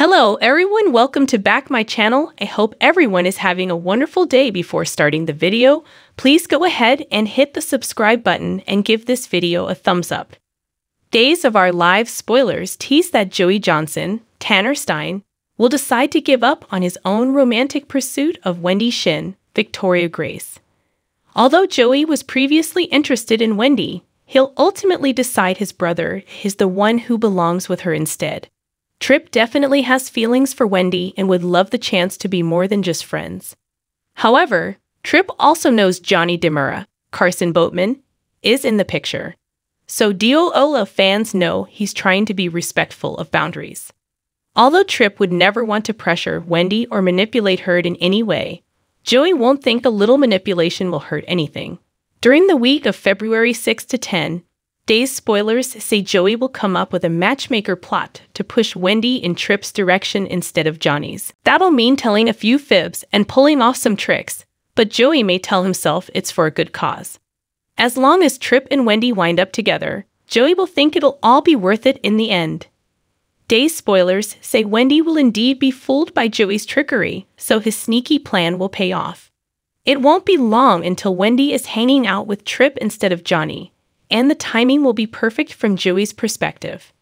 Hello everyone, welcome to back my channel. I hope everyone is having a wonderful day before starting the video. Please go ahead and hit the subscribe button and give this video a thumbs up. Days of Our Lives spoilers tease that Joey Johnson, Tanner Stein, will decide to give up on his own romantic pursuit of Wendy Shin, Victoria Grace. Although Joey was previously interested in Wendy, he'll ultimately decide his brother is the one who belongs with her instead. Tripp definitely has feelings for Wendy and would love the chance to be more than just friends. However, Tripp also knows Johnny DiMera, Carson Boatman, is in the picture. So Dio Ola fans know he's trying to be respectful of boundaries. Although Tripp would never want to pressure Wendy or manipulate her in any way, Joey won't think a little manipulation will hurt anything. During the week of February 6 to 10, Day's spoilers say Joey will come up with a matchmaker plot to push Wendy in Tripp's direction instead of Johnny's. That'll mean telling a few fibs and pulling off some tricks, but Joey may tell himself it's for a good cause. As long as Tripp and Wendy wind up together, Joey will think it'll all be worth it in the end. Day's spoilers say Wendy will indeed be fooled by Joey's trickery, so his sneaky plan will pay off. It won't be long until Wendy is hanging out with Tripp instead of Johnny, and the timing will be perfect from Joey's perspective.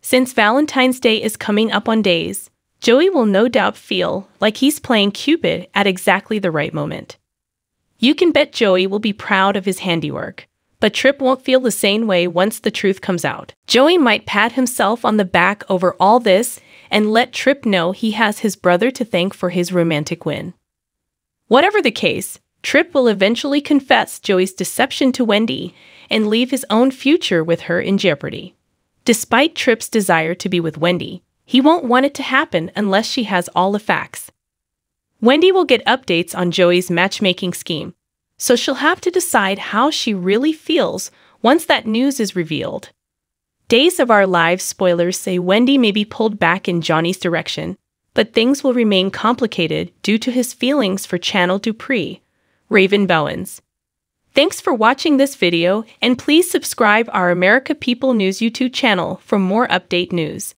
Since Valentine's Day is coming up on days, Joey will no doubt feel like he's playing Cupid at exactly the right moment. You can bet Joey will be proud of his handiwork, but Tripp won't feel the same way once the truth comes out. Joey might pat himself on the back over all this and let Tripp know he has his brother to thank for his romantic win. Whatever the case, Tripp will eventually confess Joey's deception to Wendy and leave his own future with her in jeopardy. Despite Tripp's desire to be with Wendy, he won't want it to happen unless she has all the facts. Wendy will get updates on Joey's matchmaking scheme, so she'll have to decide how she really feels once that news is revealed. Days of Our Lives spoilers say Wendy may be pulled back in Johnny's direction, but things will remain complicated due to his feelings for Chanel Dupree, Raven Bowens, Thanks for watching this video, and please subscribe our America People News YouTube channel for more update news.